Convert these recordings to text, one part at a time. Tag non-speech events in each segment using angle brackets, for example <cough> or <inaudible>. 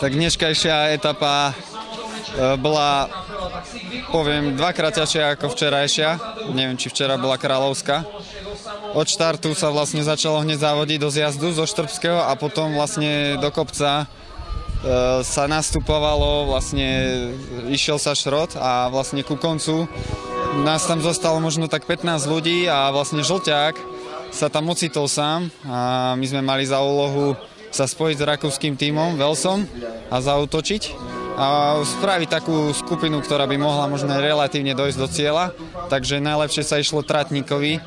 Tak dneškajšia etapa e, bola, poviem, dvakrát ťažšia ako včerajšia. Neviem, či včera bola kráľovská. Od štartu sa vlastne začalo hneď závodiť do zjazdu zo Štrbského a potom vlastne do kopca e, sa nastupovalo, vlastne išiel sa šrot a vlastne ku koncu nás tam zostalo možno tak 15 ľudí a vlastne žlťák sa tam ocitol sám a my sme mali za úlohu sa spojiť s rakúskym tímom Velsom a zautočiť a spraviť takú skupinu, ktorá by mohla možno relatívne dojsť do cieľa. Takže najlepšie sa išlo Tratníkovi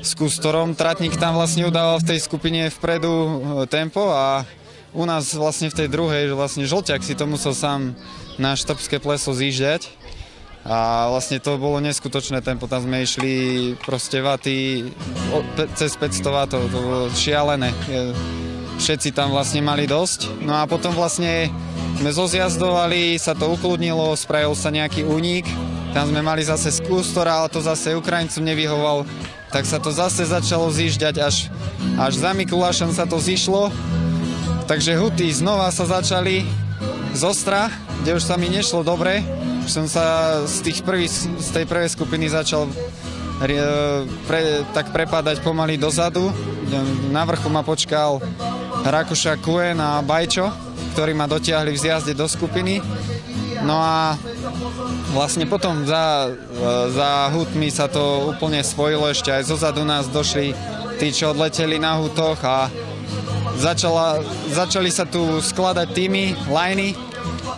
s Kustorom. Tratník tam vlastne udával v tej skupine vpredu e, tempo a u nás vlastne v tej druhej, vlastne Žlťak si to musel sám na štrbské pleso zížďať a vlastne to bolo neskutočné tempo, tam sme išli proste vaty cez 500 vatov, to bolo šialené. Všetci tam vlastne mali dosť. No a potom vlastne sme zozjazdovali, sa to ukludnilo, spravil sa nejaký únik, tam sme mali zase skústora, ale to zase Ukrajincom nevyhoval, tak sa to zase začalo zížďať, až, až za Mikulášom sa to zišlo. Takže huty znova sa začali z Ostra, kde už sa mi nešlo dobre, som sa z, tých prvý, z tej prvej skupiny začal pre, tak prepadať pomaly dozadu. Na vrchu ma počkal Rakuša Kuen a Bajčo, ktorí ma dotiahli v zjazde do skupiny. No a vlastne potom za, za hutmi sa to úplne spojilo, ešte aj zozadu nás došli tí, čo odleteli na hutoch a začala, začali sa tu skladať týmy, lajny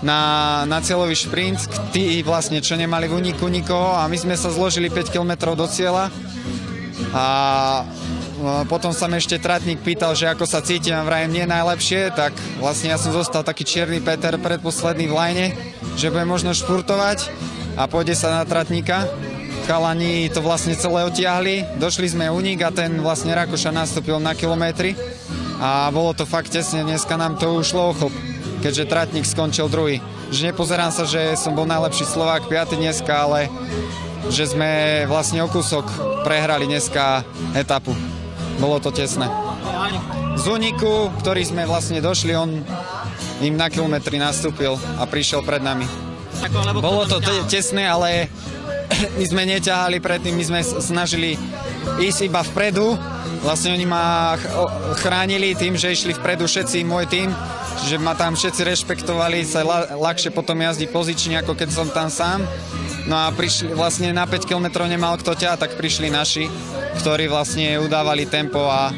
na, na cieľový šprint, tí vlastne, čo nemali v úniku nikoho a my sme sa zložili 5 km do cieľa a potom sa ešte tratník pýtal, že ako sa cítim a vrajem nie najlepšie, tak vlastne ja som zostal taký čierny Peter predposledný v lajne, že budem možno špurtovať a pôjde sa na tratníka. Chalani to vlastne celé otiahli, došli sme unik a ten vlastne Rakoša nastúpil na kilometri a bolo to fakt tesne, dneska nám to ušlo ochop keďže Tratník skončil druhý. Že nepozerám sa, že som bol najlepší Slovák 5. dneska, ale že sme vlastne o kúsok prehrali dneska etapu. Bolo to tesné. Z Uniku, ktorý sme vlastne došli, on im na kilometri nastúpil a prišiel pred nami. Bolo to tesné, ale <clears throat> my sme neťahali predtým, my sme snažili ísť iba vpredu. Vlastne oni ma chránili tým, že išli vpredu všetci môj tým Čiže ma tam všetci rešpektovali, sa ľahšie potom jazdí pozične, ako keď som tam sám. No a prišli, vlastne na 5 km nemal kto ťa, tak prišli naši, ktorí vlastne udávali tempo a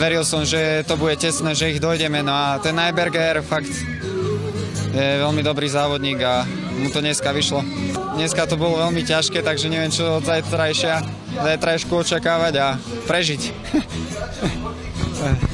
veril som, že to bude tesné, že ich dojdeme. No a ten Najberger fakt je veľmi dobrý závodník a mu to dneska vyšlo. Dneska to bolo veľmi ťažké, takže neviem, čo od zajtrajšia, zajtrajšku očakávať a prežiť. <laughs>